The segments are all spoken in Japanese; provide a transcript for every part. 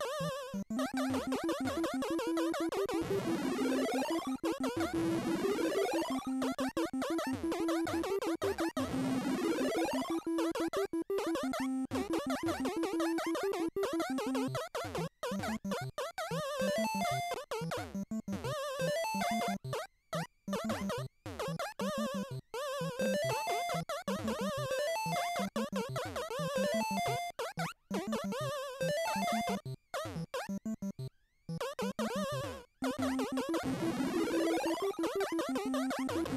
you フフフフ。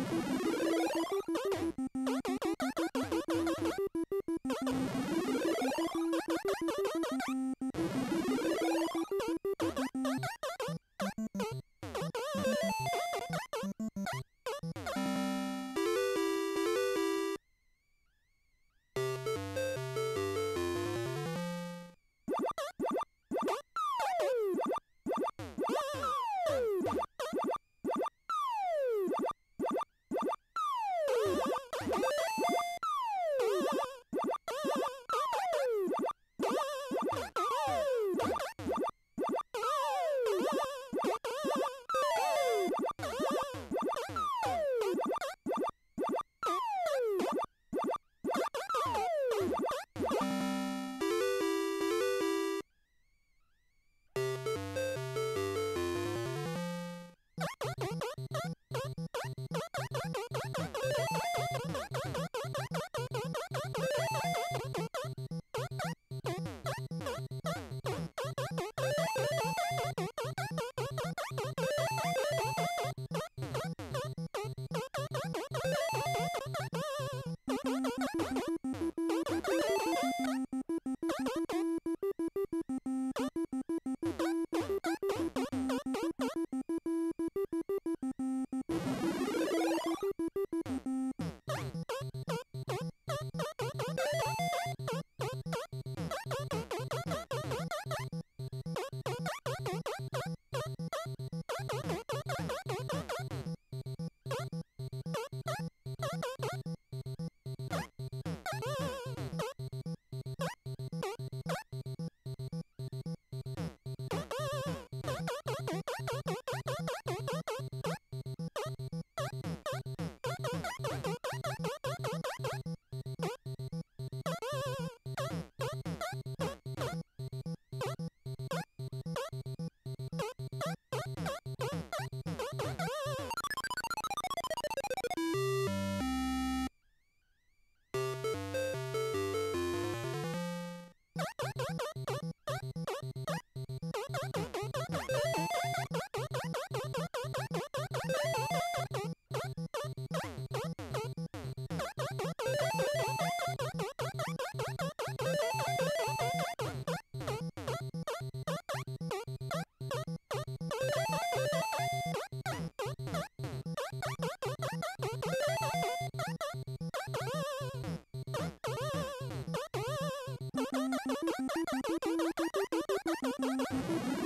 Thank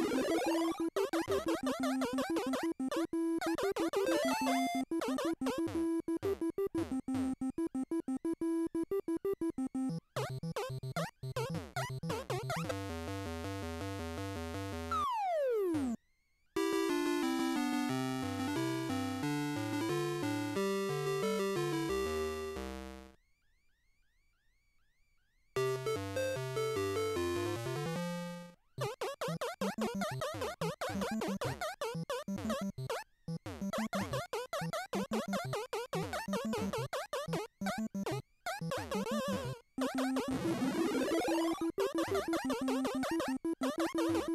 you.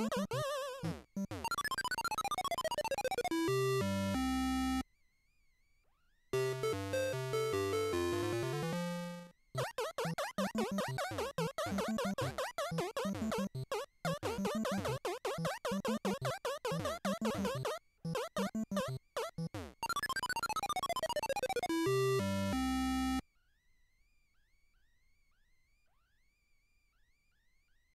you